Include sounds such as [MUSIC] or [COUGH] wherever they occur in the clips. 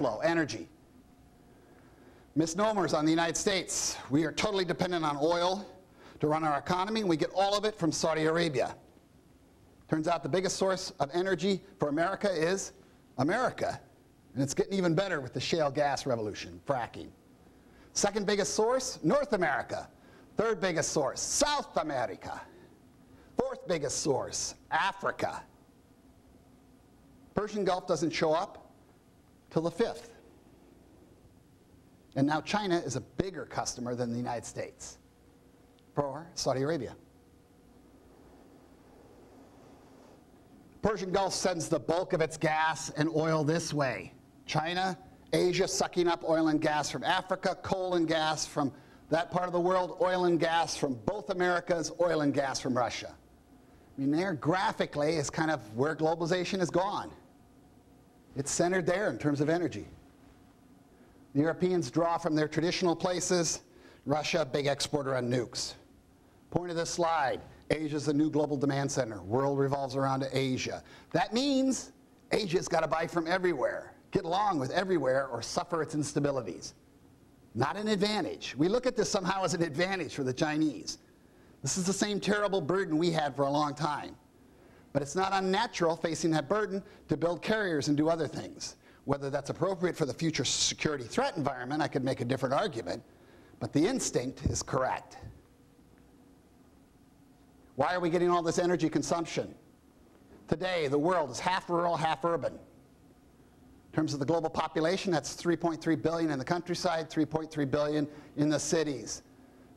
flow, energy. Misnomers on the United States. We are totally dependent on oil to run our economy, and we get all of it from Saudi Arabia. Turns out the biggest source of energy for America is America. And it's getting even better with the shale gas revolution, fracking. Second biggest source, North America. Third biggest source, South America. Fourth biggest source, Africa. Persian Gulf doesn't show up till the fifth. And now China is a bigger customer than the United States for Saudi Arabia. Persian Gulf sends the bulk of its gas and oil this way. China, Asia sucking up oil and gas from Africa, coal and gas from that part of the world, oil and gas from both Americas, oil and gas from Russia. I mean, there graphically is kind of where globalization has gone. It's centered there in terms of energy. The Europeans draw from their traditional places. Russia, big exporter on nukes. Point of this slide, Asia is the new global demand center. World revolves around Asia. That means Asia's got to buy from everywhere, get along with everywhere, or suffer its instabilities. Not an advantage. We look at this somehow as an advantage for the Chinese. This is the same terrible burden we had for a long time. But it's not unnatural facing that burden to build carriers and do other things. Whether that's appropriate for the future security threat environment, I could make a different argument, but the instinct is correct. Why are we getting all this energy consumption? Today, the world is half rural, half urban. In terms of the global population, that's 3.3 billion in the countryside, 3.3 billion in the cities.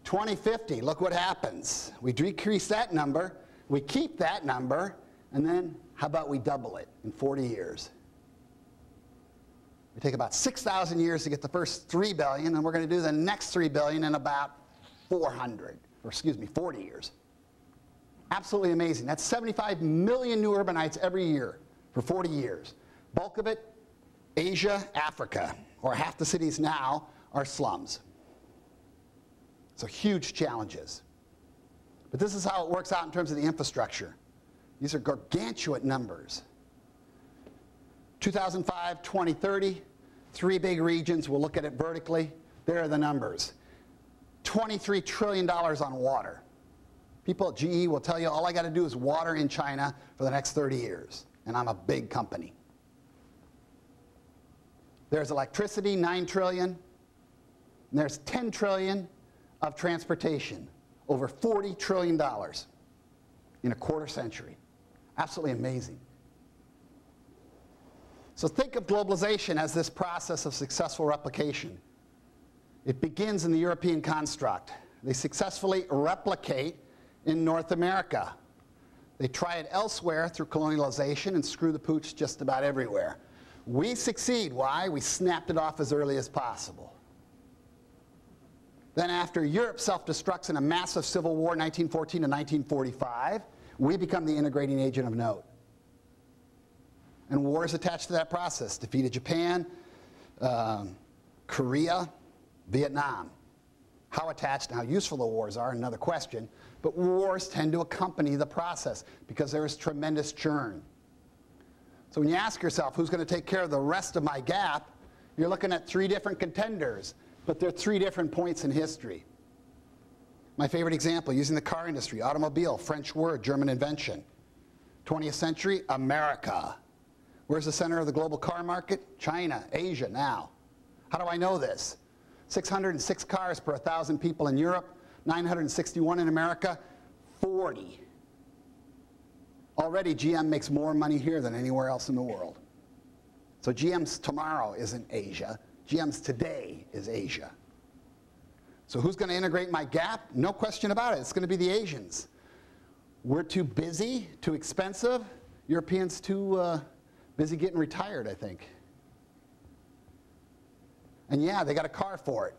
2050, look what happens. We decrease that number, we keep that number, and then how about we double it in 40 years? We take about 6,000 years to get the first 3 billion, and we're going to do the next 3 billion in about 400, or excuse me, 40 years. Absolutely amazing. That's 75 million new urbanites every year for 40 years. Bulk of it, Asia, Africa, or half the cities now are slums. So huge challenges. But this is how it works out in terms of the infrastructure. These are gargantuan numbers. 2005, 2030, three big regions. We'll look at it vertically. There are the numbers. $23 trillion on water. People at GE will tell you all I got to do is water in China for the next 30 years, and I'm a big company. There's electricity, 9 trillion. And there's 10 trillion of transportation, over 40 trillion dollars in a quarter century. Absolutely amazing. So think of globalization as this process of successful replication. It begins in the European construct. They successfully replicate in North America. They try it elsewhere through colonialization and screw the pooch just about everywhere. We succeed. Why? We snapped it off as early as possible. Then after Europe self-destructs in a massive civil war, 1914 to 1945, we become the integrating agent of note. And wars attached to that process. Defeated Japan, um, Korea, Vietnam. How attached and how useful the wars are, another question. But wars tend to accompany the process because there is tremendous churn. So when you ask yourself, who's going to take care of the rest of my gap, you're looking at three different contenders, but they're three different points in history. My favorite example, using the car industry, automobile, French word, German invention. 20th century, America. Where's the center of the global car market? China, Asia now. How do I know this? 606 cars per 1,000 people in Europe, 961 in America, 40. Already GM makes more money here than anywhere else in the world. So GM's tomorrow isn't Asia. GM's today is Asia. So who's going to integrate my gap? No question about it. It's going to be the Asians. We're too busy, too expensive. Europeans too uh, busy getting retired, I think. And yeah, they got a car for it.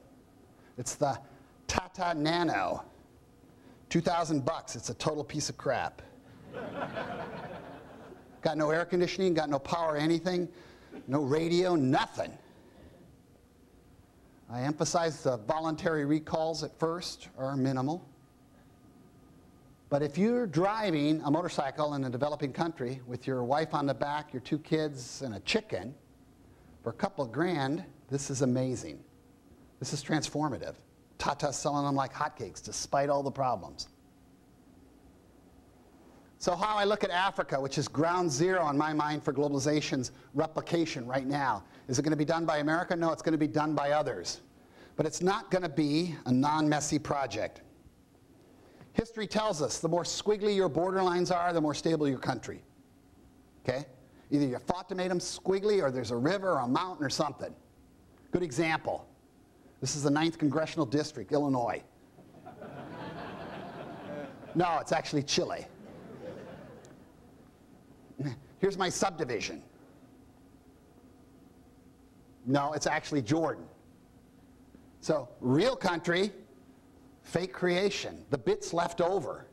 It's the Tata Nano. 2,000 bucks. It's a total piece of crap. [LAUGHS] got no air conditioning, got no power, anything, no radio, nothing. I emphasize the voluntary recalls at first are minimal. But if you're driving a motorcycle in a developing country with your wife on the back, your two kids, and a chicken, For a couple of grand, this is amazing. This is transformative. Tata's selling them like hotcakes despite all the problems. So, how I look at Africa, which is ground zero in my mind for globalization's replication right now, is it going to be done by America? No, it's going to be done by others. But it's not going to be a non messy project. History tells us the more squiggly your borderlines are, the more stable your country. Okay? Either you fought to make them squiggly, or there's a river or a mountain or something. Good example. This is the 9th Congressional District, Illinois. [LAUGHS] no, it's actually Chile. Here's my subdivision. No, it's actually Jordan. So, real country, fake creation, the bits left over.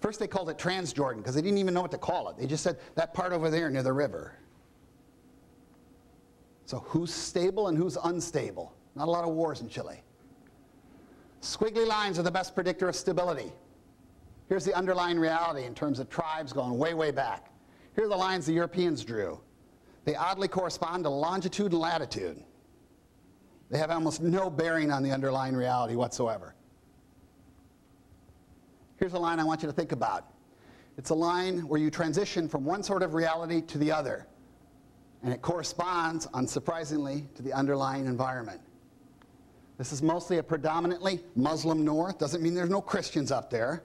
First, they called it Transjordan because they didn't even know what to call it. They just said that part over there near the river. So, who's stable and who's unstable? Not a lot of wars in Chile. Squiggly lines are the best predictor of stability. Here's the underlying reality in terms of tribes going way, way back. Here are the lines the Europeans drew. They oddly correspond to longitude and latitude. They have almost no bearing on the underlying reality whatsoever. Here's a line I want you to think about. It's a line where you transition from one sort of reality to the other. And it corresponds, unsurprisingly, to the underlying environment. This is mostly a predominantly Muslim north. Doesn't mean there's no Christians up there,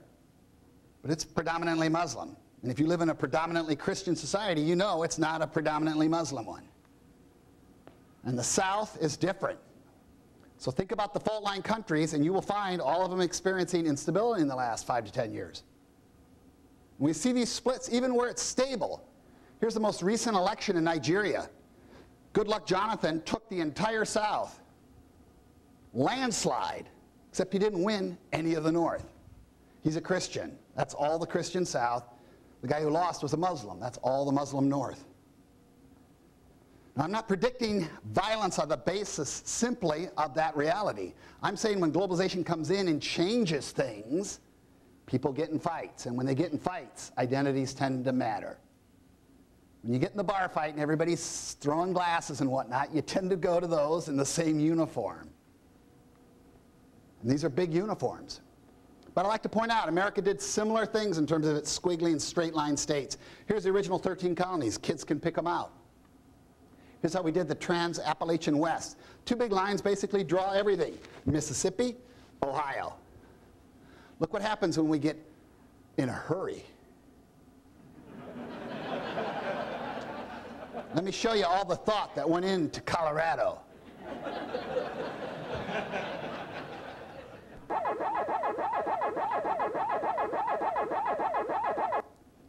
but it's predominantly Muslim. And if you live in a predominantly Christian society, you know it's not a predominantly Muslim one. And the South is different. So think about the fault line countries, and you will find all of them experiencing instability in the last five to 10 years. we see these splits even where it's stable. Here's the most recent election in Nigeria. Goodluck Jonathan took the entire South. Landslide, except he didn't win any of the North. He's a Christian. That's all the Christian South. The guy who lost was a Muslim. That's all the Muslim North. Now, I'm not predicting violence on the basis simply of that reality. I'm saying when globalization comes in and changes things, people get in fights. And when they get in fights, identities tend to matter. When you get in the bar fight and everybody's throwing glasses and whatnot, you tend to go to those in the same uniform. And these are big uniforms. But I'd like to point out, America did similar things in terms of its squiggly and straight line states. Here's the original 13 colonies. Kids can pick them out. Here's how we did the Trans-Appalachian West. Two big lines basically draw everything. Mississippi, Ohio. Look what happens when we get in a hurry. [LAUGHS] Let me show you all the thought that went into Colorado.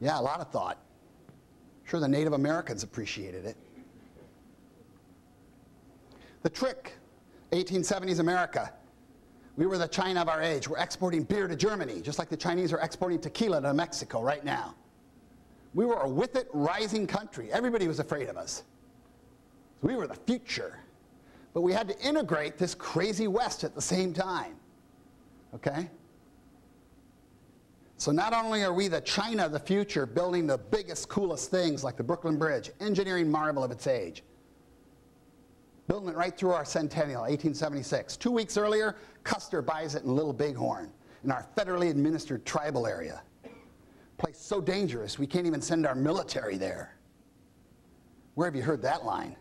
Yeah, a lot of thought. Sure, the Native Americans appreciated it. The trick, 1870s America. We were the China of our age. We're exporting beer to Germany, just like the Chinese are exporting tequila to Mexico right now. We were a with it rising country. Everybody was afraid of us. We were the future. But we had to integrate this crazy West at the same time. Okay? So not only are we the China of the future, building the biggest, coolest things like the Brooklyn Bridge, engineering marvel of its age, building it right through our centennial, 1876. Two weeks earlier, Custer buys it in Little Bighorn, in our federally administered tribal area. Place so dangerous, we can't even send our military there. Where have you heard that line?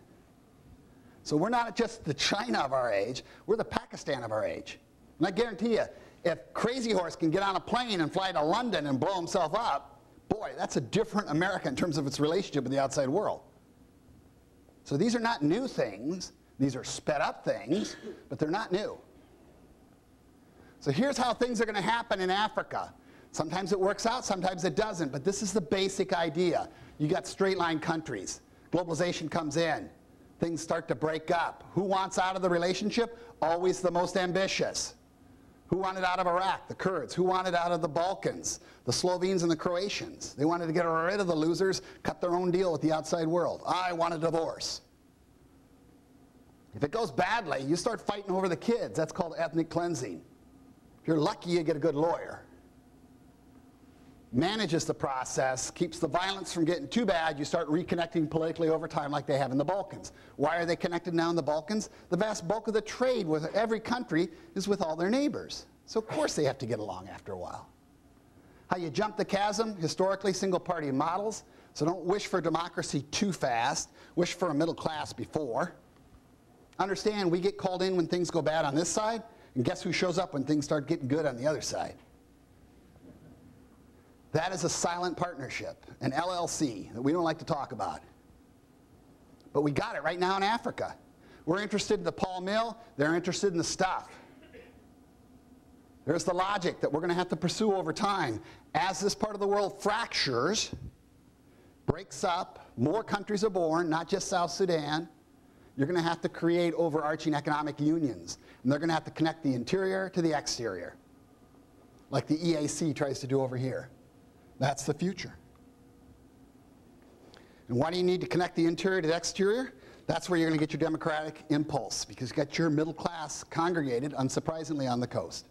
So we're not just the China of our age, we're the Pakistan of our age. And I guarantee you, if Crazy Horse can get on a plane and fly to London and blow himself up, boy, that's a different America in terms of its relationship with the outside world. So these are not new things. These are sped up things, but they're not new. So here's how things are going to happen in Africa. Sometimes it works out, sometimes it doesn't, but this is the basic idea. You got straight line countries. Globalization comes in. Things start to break up. Who wants out of the relationship? Always the most ambitious. Who wanted out of Iraq? The Kurds. Who wanted out of the Balkans? The Slovenes and the Croatians. They wanted to get rid of the losers, cut their own deal with the outside world. I want a divorce. If it goes badly, you start fighting over the kids. That's called ethnic cleansing. If you're lucky, you get a good lawyer. Manages the process, keeps the violence from getting too bad, you start reconnecting politically over time like they have in the Balkans. Why are they connected now in the Balkans? The vast bulk of the trade with every country is with all their neighbors. So of course they have to get along after a while. How you jump the chasm, historically single party models. So don't wish for democracy too fast. Wish for a middle class before. Understand we get called in when things go bad on this side, and guess who shows up when things start getting good on the other side? That is a silent partnership, an LLC that we don't like to talk about. But we got it right now in Africa. We're interested in the pol-mil, they're interested in the stuff. There's the logic that we're going to have to pursue over time. As this part of the world fractures, breaks up, more countries are born, not just South Sudan, you're going to have to create overarching economic unions. And they're going to have to connect the interior to the exterior, like the EAC tries to do over here. That's the future. And why do you need to connect the interior to the exterior? That's where you're going to get your democratic impulse, because you've got your middle class congregated, unsurprisingly, on the coast.